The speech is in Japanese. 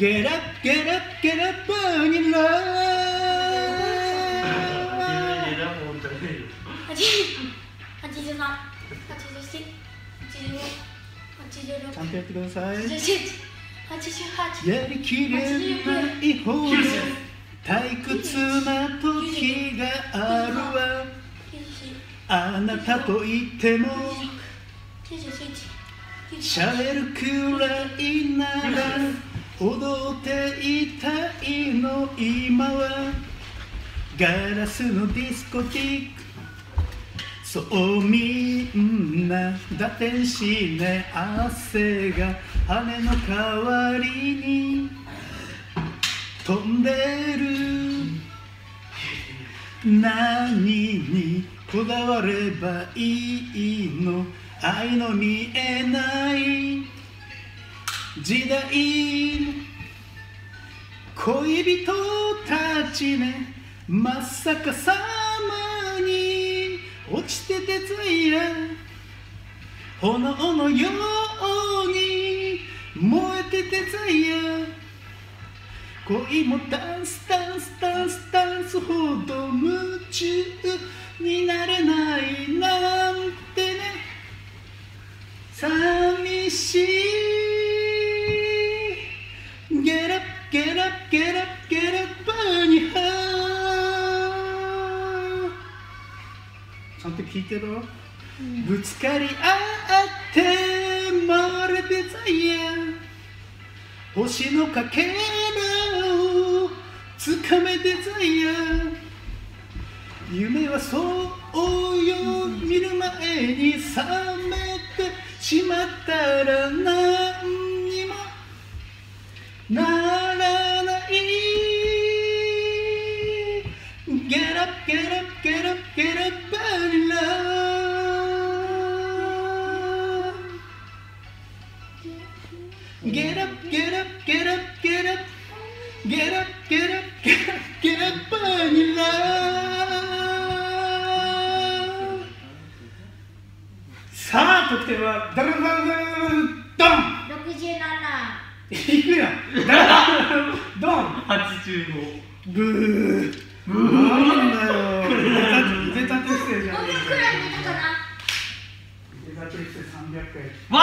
Get up, get up, get up, burn in love ちゃんとやってくださいやりきれないほど退屈な時があるわあなたといてもしゃべるくらいなら踊っていたいの今はガラスのディスコティック。そうみんな打点しね汗が羽の代わりに。飛んでる。何にこだわればいいの？愛の見えない。時代。恋人たちね。まさかさまに。落ちててついや。炎のように。燃えててついや。恋もダンスダンスダンスダンスほど夢中になれ。ちゃんと聞いてろ、ぶつかり合ってまるでザイヤ星のかけらをつかめてザイヤ夢はそうよ。見る前に覚めてしまったら何にもなら Get up, get up, get up, get up. Get up, get up, get up, get up, burn love さあ、得点はダラダラダラドン六十七、いくよダラダラドン八十五。ブーブーなんだよ腕立て伏せじゃね五分くらい見たかな？え腕立て伏せ300回わっつかまあ、